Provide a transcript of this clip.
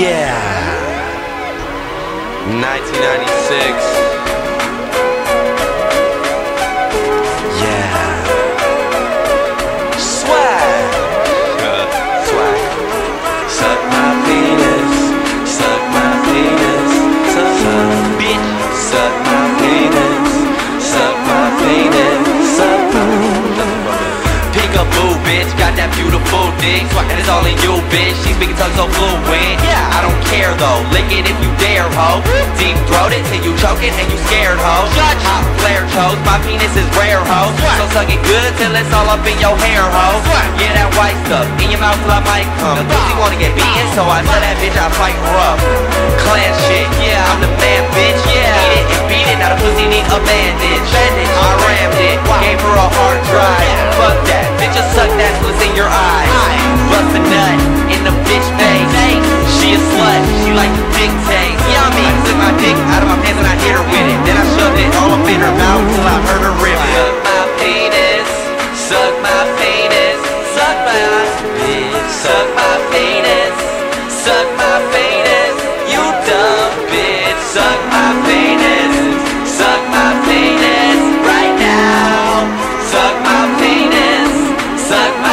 Yeah. 1996. Yeah. Swag. Swag. Suck my penis. Dick And it's all in you, bitch, she's speaking tongues so fluent. Yeah, I don't care though, lick it if you dare, ho. Deep throat it till you choke it and you scared, ho. Hot flare toes, my penis is rare, ho. So suck it good till it's all up in your hair, ho. Yeah, that white stuff, in your mouth till I might come. The pussy wanna get beaten, so I tell that bitch I fight rough Clan shit, yeah, I'm the man, bitch, suck my penis, you dumb bitch. Suck my penis, suck my penis right now. Suck my penis, suck my